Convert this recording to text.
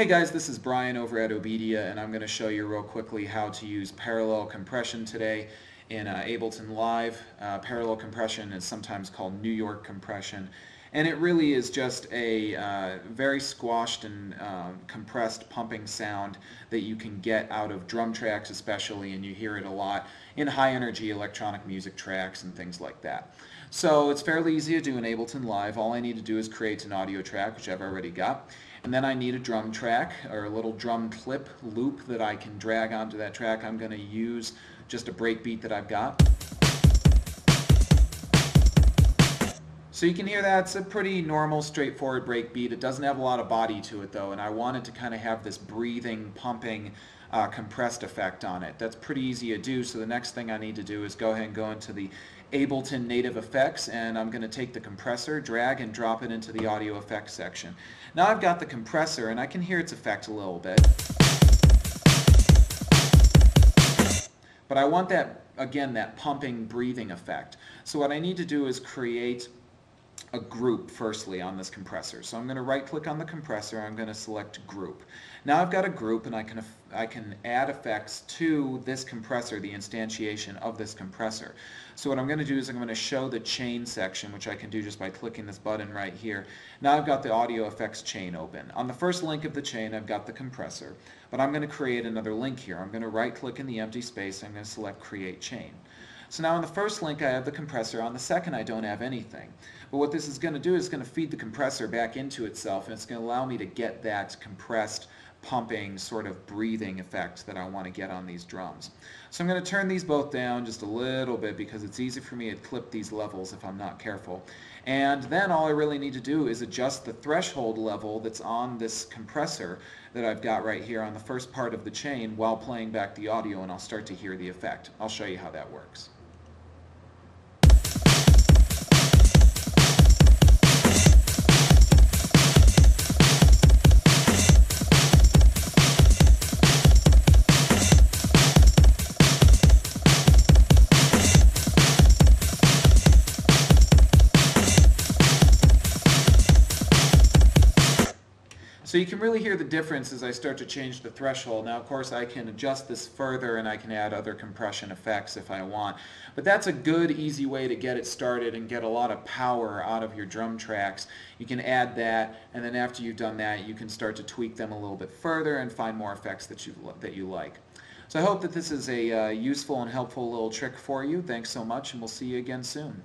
Hey guys, this is Brian over at Obedia and I'm going to show you real quickly how to use parallel compression today in uh, Ableton Live. Uh, parallel compression is sometimes called New York compression and it really is just a uh, very squashed and uh, compressed pumping sound that you can get out of drum tracks especially and you hear it a lot in high energy electronic music tracks and things like that. So it's fairly easy to do in Ableton Live. All I need to do is create an audio track, which I've already got. And then I need a drum track or a little drum clip loop that I can drag onto that track. I'm going to use just a breakbeat that I've got. So you can hear that. It's a pretty normal, straightforward breakbeat. It doesn't have a lot of body to it though, and I wanted to kind of have this breathing, pumping, uh, compressed effect on it. That's pretty easy to do, so the next thing I need to do is go ahead and go into the Ableton Native Effects, and I'm going to take the compressor, drag and drop it into the audio effects section. Now I've got the compressor, and I can hear its effect a little bit. But I want that, again, that pumping, breathing effect. So what I need to do is create a group firstly on this compressor. So I'm going to right click on the compressor, I'm going to select group. Now I've got a group and I can, I can add effects to this compressor, the instantiation of this compressor. So what I'm going to do is I'm going to show the chain section, which I can do just by clicking this button right here. Now I've got the audio effects chain open. On the first link of the chain I've got the compressor, but I'm going to create another link here. I'm going to right click in the empty space, I'm going to select create chain. So now on the first link I have the compressor, on the second I don't have anything. But what this is going to do is going to feed the compressor back into itself and it's going to allow me to get that compressed pumping sort of breathing effect that I want to get on these drums. So I'm going to turn these both down just a little bit because it's easy for me to clip these levels if I'm not careful. And then all I really need to do is adjust the threshold level that's on this compressor that I've got right here on the first part of the chain while playing back the audio and I'll start to hear the effect. I'll show you how that works. So you can really hear the difference as I start to change the threshold. Now, of course, I can adjust this further and I can add other compression effects if I want. But that's a good, easy way to get it started and get a lot of power out of your drum tracks. You can add that, and then after you've done that, you can start to tweak them a little bit further and find more effects that you, that you like. So I hope that this is a uh, useful and helpful little trick for you. Thanks so much, and we'll see you again soon.